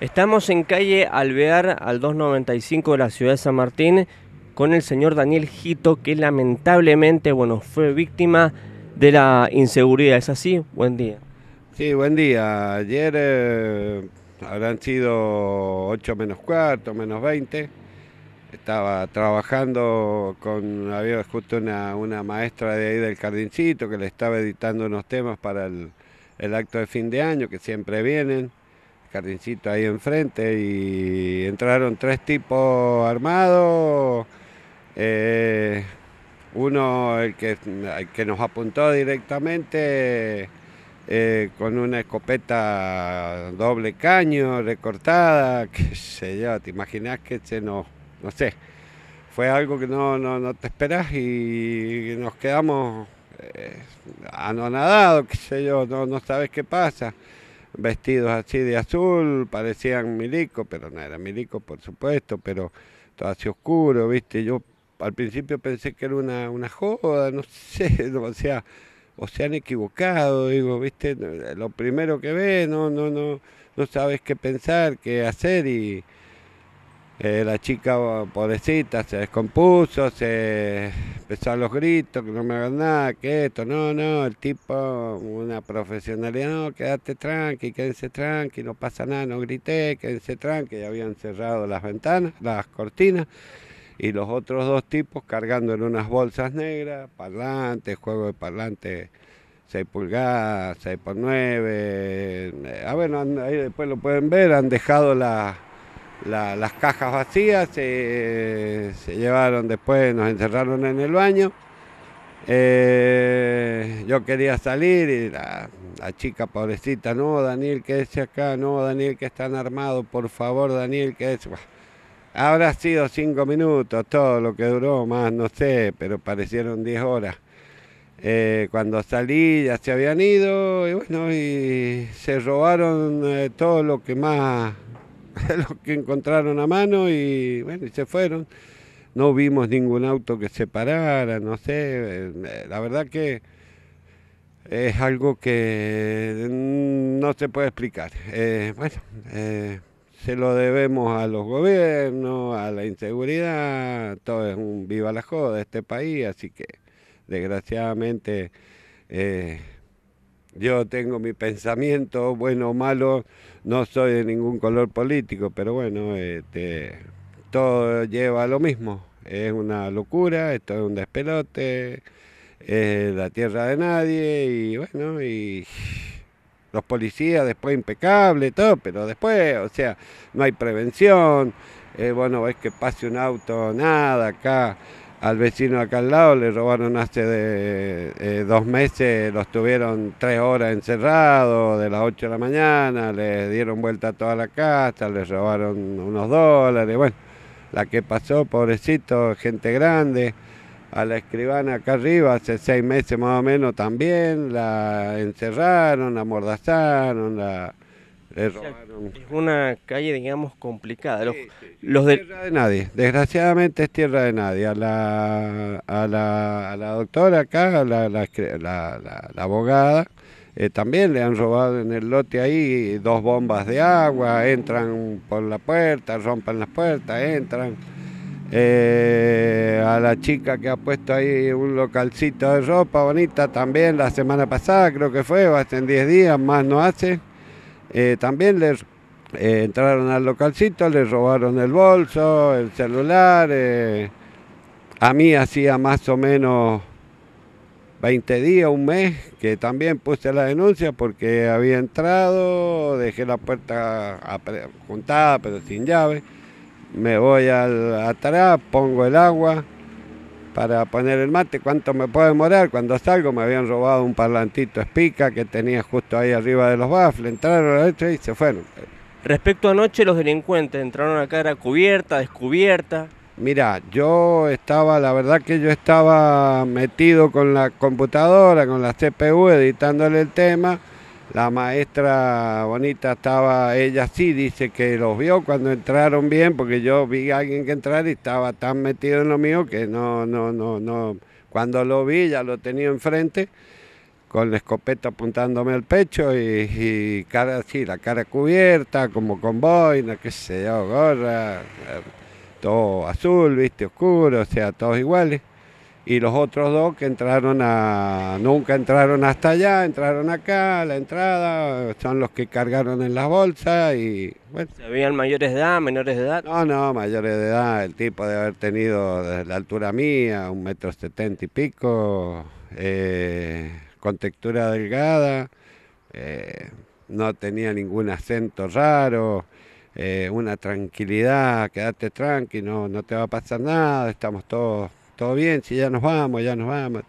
Estamos en calle Alvear al 295 de la ciudad de San Martín con el señor Daniel Gito que lamentablemente bueno, fue víctima de la inseguridad. ¿Es así? Buen día. Sí, buen día. Ayer eh, habrán sido 8 menos cuarto, menos 20. Estaba trabajando con, había justo una, una maestra de ahí del Jardincito que le estaba editando unos temas para el, el acto de fin de año que siempre vienen jardincito ahí enfrente y entraron tres tipos armados. Eh, uno, el que, que, nos apuntó directamente eh, con una escopeta doble caño, recortada, qué sé yo, te imaginas que se nos, no sé, fue algo que no, no, te esperás y nos quedamos eh, anonadados, qué sé yo, no, no sabes qué pasa vestidos así de azul, parecían milico, pero no era milico, por supuesto, pero todo así oscuro, ¿viste? Yo al principio pensé que era una, una joda, no sé, o sea, o se han equivocado, digo, ¿viste? Lo primero que ves, no, no, no, no sabes qué pensar, qué hacer y eh, la chica pobrecita se descompuso, se empezó a los gritos, que no me hagan nada, que esto, no, no, el tipo, una profesionalidad, no, quédate tranqui, quédense tranqui, no pasa nada, no grité, quédense tranqui, ya habían cerrado las ventanas, las cortinas, y los otros dos tipos cargando en unas bolsas negras, parlantes, juego de parlantes 6 pulgadas, 6 por 9, a ver, ahí después lo pueden ver, han dejado la las cajas vacías, se, llevaron después, nos encerraron en el baño. Eh, yo quería salir y la, chica pobrecita, no, Daniel, quédese acá, no, Daniel, que están armados, por favor, Daniel, quédese. Habrá sido cinco minutos, todo lo que duró, más no sé, pero parecieron diez horas. Eh, cuando salí ya se habían ido y bueno, y se robaron eh, todo lo que más lo que encontraron a mano y bueno, y se fueron. No vimos ningún auto que se parara, no sé, eh, la verdad que es algo que no se puede explicar. Eh, bueno, eh, se lo debemos a los gobiernos, a la inseguridad, todo es un viva la joda de este país, así que desgraciadamente yo tengo mi pensamiento, bueno o malo, no soy de ningún color político, pero bueno, este, todo lleva a lo mismo. Es una locura, esto es un despelote, es la tierra de nadie y bueno, y los policías después impecables, todo, pero después, o sea, no hay prevención, eh, bueno, ves que pase un auto, nada, acá al vecino acá al lado le robaron hace de, eh, dos meses, los tuvieron tres horas encerrados, de las 8 de la mañana, le dieron vuelta a toda la casa, le robaron unos dólares, bueno, la que pasó, pobrecito, gente grande, a la escribana acá arriba hace seis meses más o menos también, la encerraron, la amordazaron, la es una calle, digamos, complicada. Los, Tierra de nadie, desgraciadamente es tierra de nadie. A la, a la, a la doctora acá, la, la, abogada, eh, también le han robado en el lote ahí dos bombas de agua, entran por la puerta, rompen las puertas, entran. Eh, a la chica que ha puesto ahí un localcito de ropa bonita también la semana pasada, creo que fue, hace 10 días, más no hace. Eh, también les eh, entraron al localcito, les robaron el bolso, el celular. Eh, a mí hacía más o menos 20 días, un mes, que también puse la denuncia porque había entrado, dejé la puerta juntada pero sin llave. Me voy al, atrás, pongo el agua para poner el mate, cuánto me puede demorar, cuando salgo me habían robado un parlantito espica que tenía justo ahí arriba de los baffles, entraron a y se fueron. Respecto a anoche, los delincuentes entraron a cara cubierta, descubierta. Mira, yo estaba, la verdad que yo estaba metido con la computadora, con la CPU, editándole el tema la maestra bonita estaba, ella sí dice que los vio cuando entraron bien, porque yo vi a alguien que entrar y estaba tan metido en lo mío que no, no, no, no. Cuando lo vi ya lo tenía enfrente con la escopeta apuntándome al pecho y, cara así, la cara cubierta, como con boina, qué sé yo, gorra, eh, todo azul, viste, oscuro, o sea, todos iguales. Y los otros dos que entraron a, nunca entraron hasta allá, entraron acá, a la entrada, son los que cargaron en las bolsas y bueno. ¿Habían mayores de edad, menores de edad? No, no, mayores de edad, el tipo de haber tenido desde la altura mía, un metro setenta y pico, eh, con textura delgada, eh, no tenía ningún acento raro, eh, una tranquilidad, quédate tranquilo, no, no te va a pasar nada, estamos todos, todo bien, si ya nos vamos, ya nos vamos.